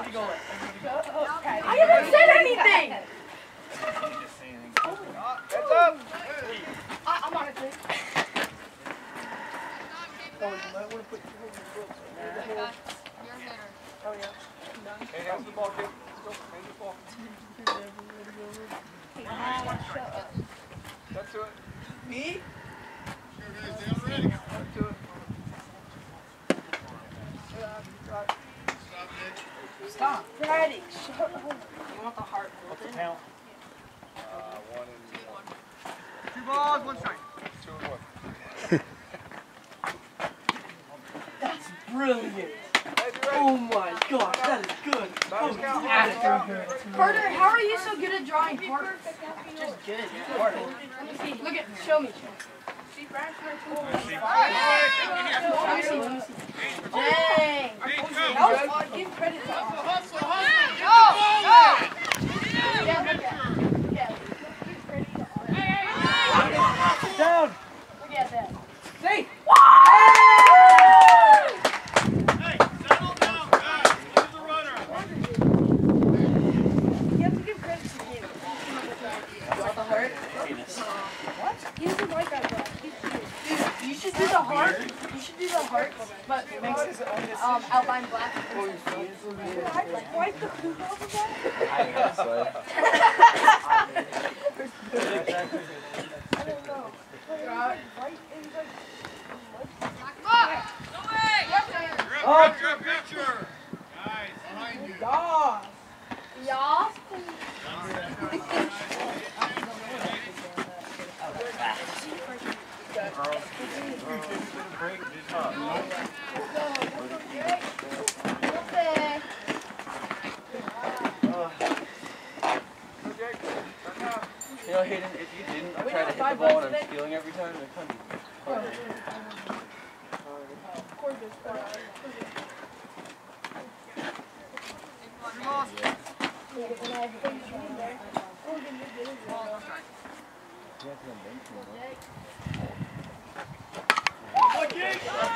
Everybody go. Everybody I haven't said anything! Heads up! I, I'm on it, please. Oh, you might want to put two of your books on there. Oh, yeah. Hey, hands the ball, kid. Let's go. Hands the ball. That's it. Me? That's to it. Stop. Ready. Shut up. You want the heart What's the count? Uh, one and Two balls, one strike. Two and one. That's brilliant. Hey, be ready. Oh my gosh, that is good. Batters count. in? Carter, how are you so good at drawing hearts? Just good. Let me see. Look at. Show me. Let me see. Let me see. Dang. That was give credit to us. Yeah, look at. Look at. Give credit to us. Down. Look at that. Say. You have to give credit to him. Got the heart? He doesn't like that guy. He's cute. Dude, you should do the heart. You should do the heart, but mix um outline black. Wipe the poop off of that? I don't know. Right in the- Up. Yeah. Yeah. Okay. Go, Jake. Back now. You know, Hayden, if you to hit the ball I'm stealing every time, it!